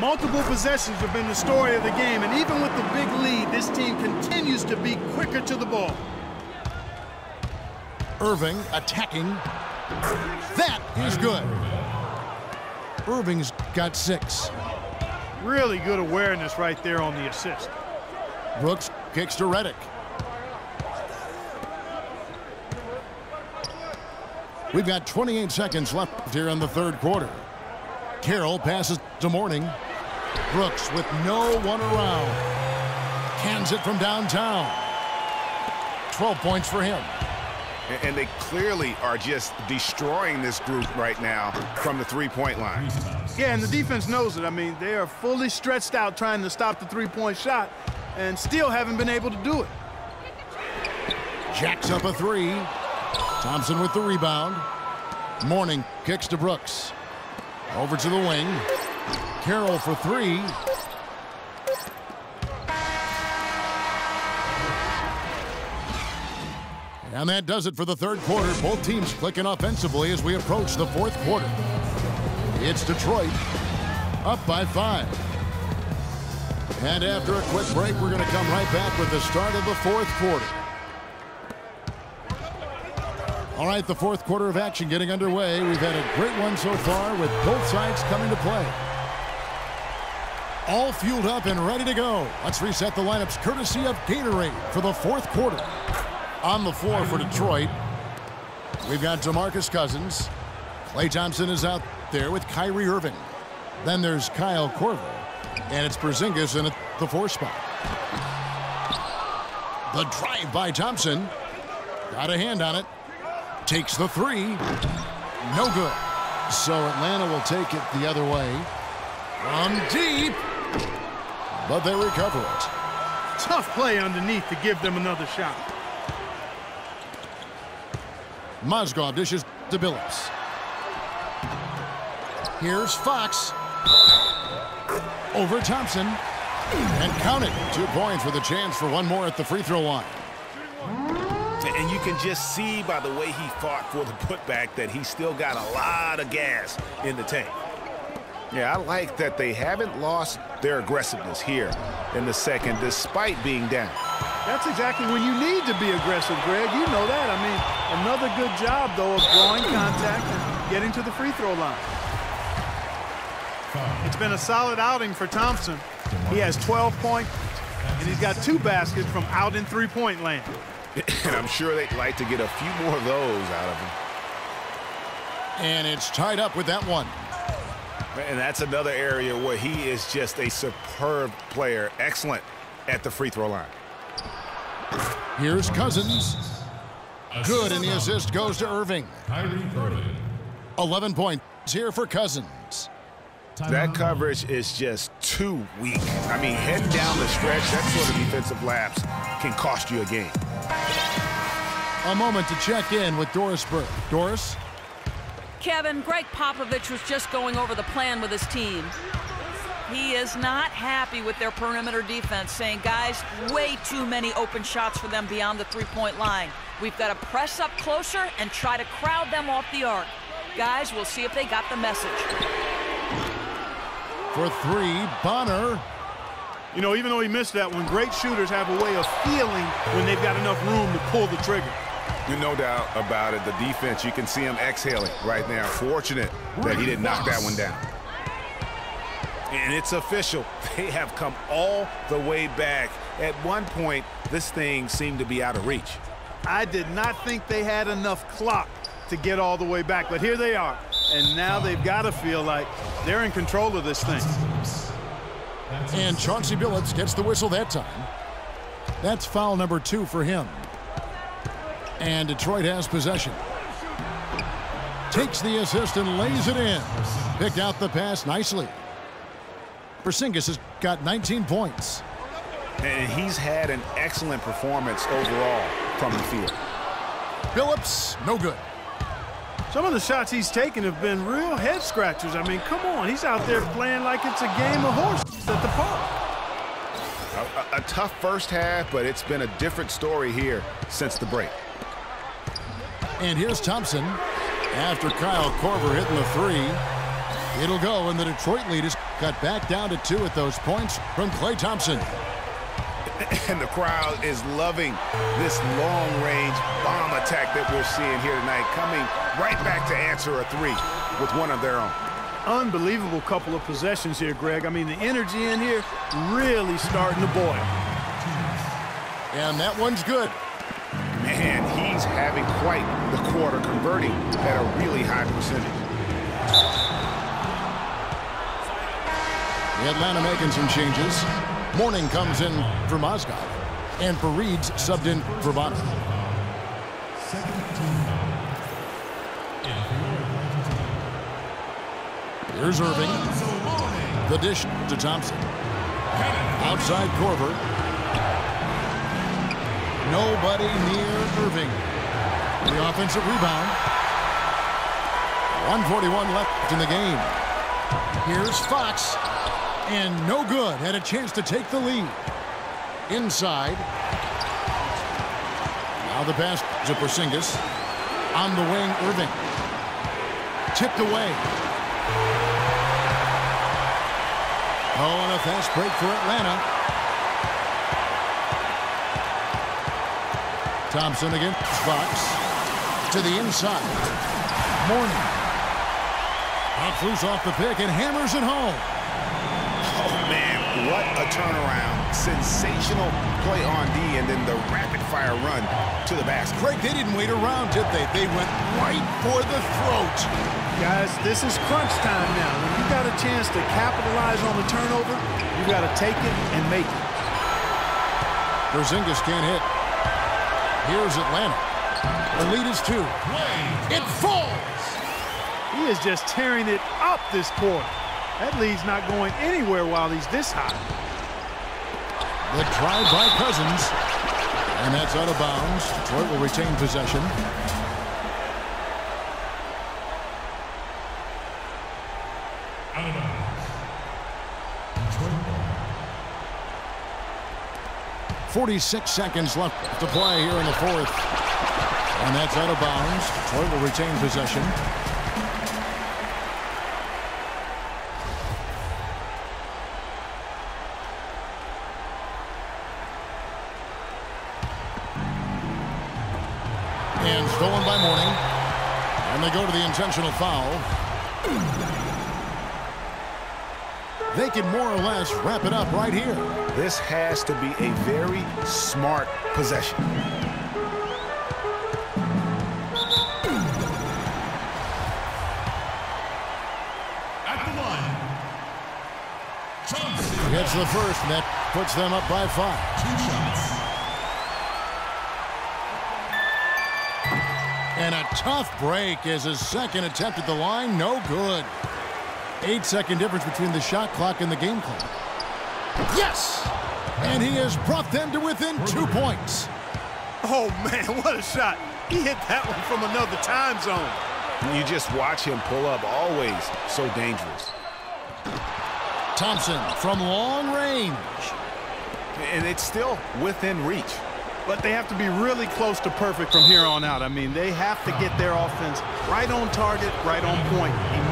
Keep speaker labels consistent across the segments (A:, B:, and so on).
A: Multiple possessions have been the story of the game, and even with the big lead, this team continues to be quicker to the ball.
B: Irving attacking. That is good. Irving's got six.
A: Really good awareness right there on the assist.
B: Brooks kicks to Redick. We've got 28 seconds left here in the third quarter. Carroll passes to Mourning. Brooks with no one around. Cans it from downtown. 12 points for him.
C: And they clearly are just destroying this group right now from the three-point line.
A: Yeah, and the defense knows it. I mean, they are fully stretched out trying to stop the three-point shot and still haven't been able to do it.
B: Jacks up a three. Thompson with the rebound. Mourning kicks to Brooks. Over to the wing. Carroll for three. And that does it for the third quarter. Both teams clicking offensively as we approach the fourth quarter. It's Detroit up by five. And after a quick break, we're going to come right back with the start of the fourth quarter. All right, the fourth quarter of action getting underway. We've had a great one so far with both sides coming to play. All fueled up and ready to go. Let's reset the lineups courtesy of Gatorade for the fourth quarter. On the floor for Detroit, we've got DeMarcus Cousins. Klay Thompson is out there with Kyrie Irving. Then there's Kyle Korver. And it's Porzingis in the four spot. The drive by Thompson. Got a hand on it. Takes the three. No good. So Atlanta will take it the other way. From deep. But they recover it.
A: Tough play underneath to give them another shot.
B: Mozgov dishes to Billups. Here's Fox. Over Thompson. And count it. Two points with a chance for one more at the free throw line.
C: And you can just see by the way he fought for the putback that he still got a lot of gas in the tank. Yeah, I like that they haven't lost their aggressiveness here in the second despite being down.
A: That's exactly when you need to be aggressive, Greg. You know that. I mean, another good job, though, of drawing contact and getting to the free throw line. It's been a solid outing for Thompson. He has 12 points, and he's got two baskets from out in three-point land.
C: and I'm sure they'd like to get a few more of those out of him.
B: And it's tied up with that one.
C: And that's another area where he is just a superb player. Excellent at the free throw line.
B: Here's Cousins. Good, and the assist goes to Irving. 11 points here for Cousins.
C: That coverage is just too weak. I mean, heading down the stretch, that sort of defensive lapse can cost you a game.
B: A moment to check in with Doris Burke. Doris?
D: Kevin, Greg Popovich was just going over the plan with his team. He is not happy with their perimeter defense, saying, guys, way too many open shots for them beyond the three-point line. We've got to press up closer and try to crowd them off the arc. Guys, we'll see if they got the message.
B: For three, Bonner.
A: You know, even though he missed that one, great shooters have a way of feeling when they've got enough room to pull the trigger.
C: No doubt about it. The defense, you can see him exhaling right now. Fortunate that he didn't knock that one down. And it's official. They have come all the way back. At one point, this thing seemed to be out of reach.
A: I did not think they had enough clock to get all the way back, but here they are. And now they've got to feel like they're in control of this thing.
B: And Chauncey Billups gets the whistle that time. That's foul number two for him. And Detroit has possession. Takes the assist and lays it in. Picked out the pass nicely. Porzingis has got 19 points.
C: And he's had an excellent performance overall from the field.
B: Phillips, no good.
A: Some of the shots he's taken have been real head scratchers. I mean, come on. He's out there playing like it's a game of horses at the park.
C: A, a, a tough first half, but it's been a different story here since the break.
B: And here's Thompson. After Kyle Korver hitting the three. It'll go, and the Detroit lead is cut back down to two at those points from Klay Thompson.
C: And the crowd is loving this long-range bomb attack that we're seeing here tonight, coming right back to answer a three with one of their own.
A: Unbelievable couple of possessions here, Greg. I mean, the energy in here really starting to boil.
B: And that one's good.
C: Man, he's having quite the quarter, converting at a really high percentage.
B: The Atlanta making some changes. Mourning comes in for Mozgov. And Faried's subbed in for Bonner. Here's Irving. The dish to Thompson. Outside Korver. Nobody near Irving. The offensive rebound. 141 left in the game. Here's Fox. And no good. Had a chance to take the lead. Inside. Now the pass to Porzingis. On the wing, Irving. Tipped away. Oh, and a fast break for Atlanta. Thompson against Fox. To the inside. Mourning. Pops loose off the pick and hammers it home.
C: Oh, man, what a turnaround. Sensational play on D and then the rapid-fire run to the basket.
B: Craig, they didn't wait around, did they? They went right for the throat.
A: Guys, this is crunch time now. When you got a chance to capitalize on the turnover, you got to take it and make it.
B: Porzingis can't hit. Here's Atlanta. The lead is two. It falls.
A: He is just tearing it up this quarter. That lead's not going anywhere while he's this high.
B: The drive by Cousins. And that's out of bounds. Detroit will retain possession. 46 seconds left to play here in the fourth. And that's out of bounds. Detroit will retain possession. And stolen by Mourning. And they go to the intentional foul. They can more or less wrap it up right here.
C: This has to be a very smart possession.
E: At the line. Thompson.
B: Gets the first, and that puts them up by five.
E: Two shots.
B: And a tough break as his second attempt at the line, no good. Eight second difference between the shot clock and the game clock. Yes! And he has brought them to within two points.
A: Oh, man, what a shot. He hit that one from another time zone.
C: You just watch him pull up, always so dangerous.
B: Thompson from long range.
C: And it's still within reach.
A: But they have to be really close to perfect from here on out. I mean, they have to get their offense right on target, right on point immediately.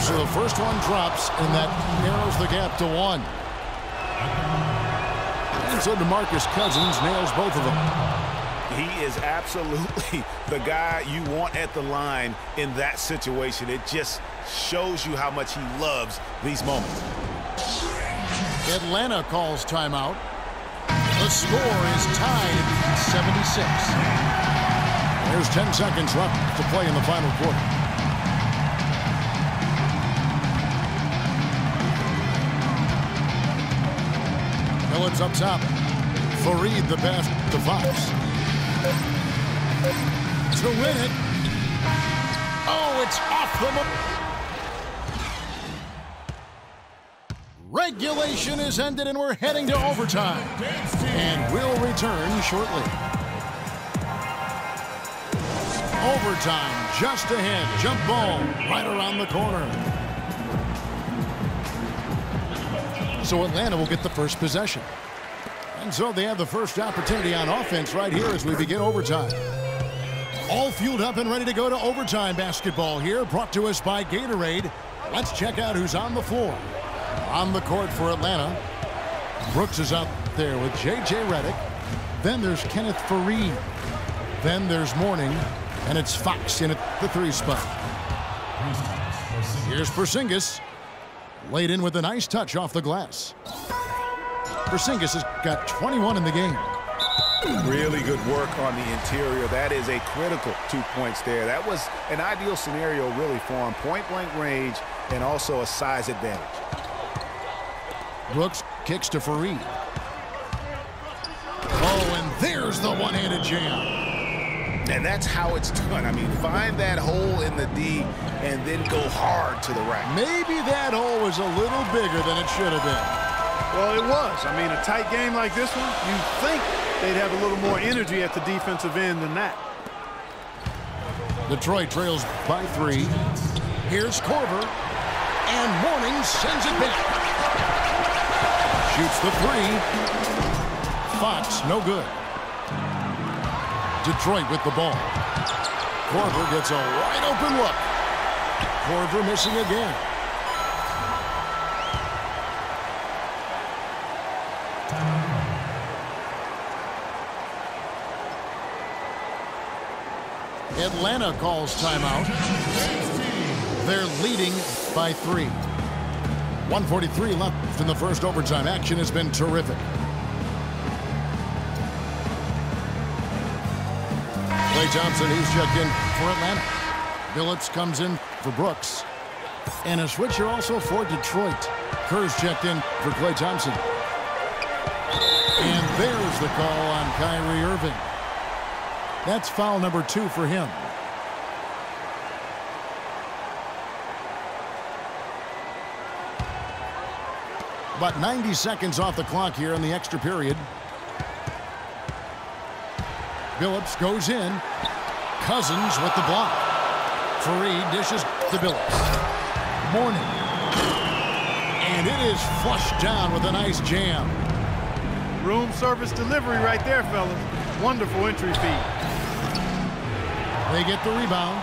B: So the first one drops, and that narrows the gap to one. And so DeMarcus Cousins nails both of them.
C: He is absolutely the guy you want at the line in that situation. It just shows you how much he loves these moments.
B: Atlanta calls timeout. The score is tied at 76. There's 10 seconds left to play in the final quarter. Phillips up top. Faried the pass to Fox. To win it. Oh, it's off the. Regulation is ended and we're heading to overtime. And we'll return shortly. Overtime just ahead. Jump ball right around the corner. So Atlanta will get the first possession. And so they have the first opportunity on offense right here as we begin overtime. All fueled up and ready to go to overtime basketball here, brought to us by Gatorade. Let's check out who's on the floor. On the court for Atlanta, Brooks is out there with J.J. Redick. Then there's Kenneth Faried. Then there's Mourning, and it's Fox in at the three spot. Here's Porzingis, laid in with a nice touch off the glass. Porzingis has got 21 in the game.
C: Really good work on the interior. That is a critical two points there. That was an ideal scenario really for him. Point blank range and also a size advantage.
B: Brooks kicks to Faried. Oh, and there's the one-handed jam.
C: And that's how it's done. I mean, find that hole in the D and then go hard to the rack.
B: Maybe that hole was a little bigger than it should have been.
A: Well, it was. I mean, a tight game like this one, you think they'd have a little more energy at the defensive end than that.
B: Detroit trails by three. Here's Korver. And Mourning sends it back. Shoots the three. Fox, no good. Detroit with the ball. Korver gets a wide open look. Korver missing again. Atlanta calls timeout. They're leading by three. 143 left in the first overtime. Action has been terrific. Klay Thompson, he's checked in for Atlanta. Billups comes in for Brooks. And a switcher also for Detroit. Kerr's checked in for Klay Thompson. And there's the call on Kyrie Irving. That's foul number two for him. About 90 seconds off the clock here in the extra period. Billups goes in. Cousins with the block. Faried dishes to Billups. Mourning. And it is flushed down with a nice jam.
A: Room service delivery right there, fellas. Wonderful entry feed.
B: They get the rebound.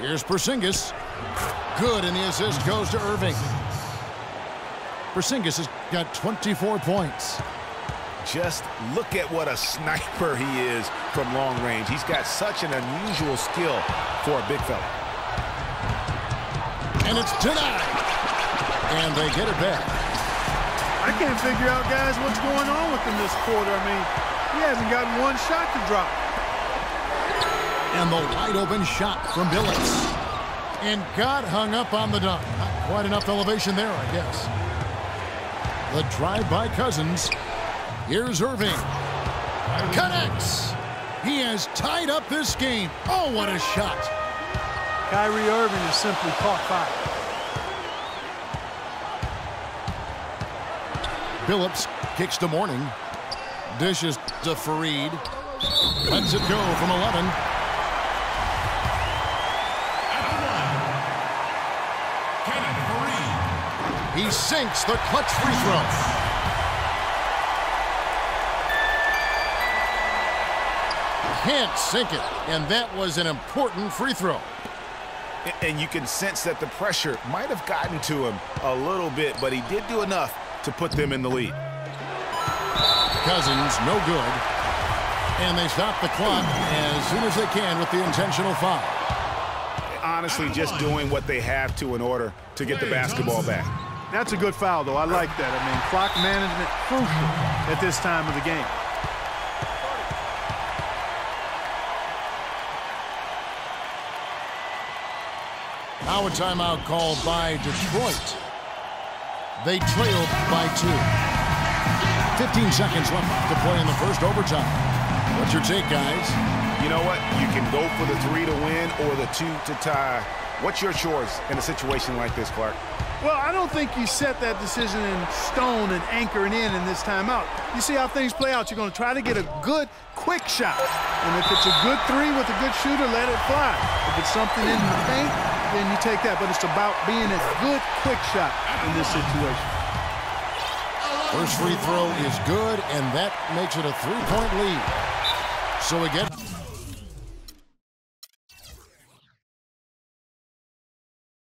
B: Here's Porzingis. Good, and the assist goes to Irving. Porzingis has got 24 points.
C: Just look at what a sniper he is from long range. He's got such an unusual skill for a big fella.
B: And it's denied. And they get it back.
A: I can't figure out, guys, what's going on with him this quarter. I mean, he hasn't gotten one shot to drop.
B: And the wide open shot from Billups. And got hung up on the dunk. Not quite enough elevation there, I guess. The drive by Cousins. Here's Irving. Connects. He has tied up this game. Oh, what a shot.
A: Kyrie Irving has simply caught fire.
B: Billups kicks to Mourning. Dishes to Faried. Lets it go from 11.
E: At the line, Kenneth Faried.
B: He sinks the clutch free throw. Can't sink it. And that was an important free throw.
C: And you can sense that the pressure might have gotten to him a little bit, but he did do enough to put them in the lead.
B: Cousins, no good. And they stop the clock as soon as they can with the intentional foul.
C: Honestly, just doing what they have to in order to get the basketball back.
A: That's a good foul, though. I like that. I mean, clock management crucial at this time of the game.
B: Now a timeout called by Detroit. They trail by two. 15 seconds left to play in the first overtime. What's your take, guys?
C: You know what? You can go for the three to win or the two to tie. What's your choice in a situation like this, Clark?
A: Well, I don't think you set that decision in stone and anchor it in in this timeout. You see how things play out. You're going to try to get a good, quick shot. And if it's a good three with a good shooter, let it fly. If it's something in the paint, then you take that. But it's about being a good, quick shot in this situation.
B: First free throw is good, and that makes it a three-point lead. So get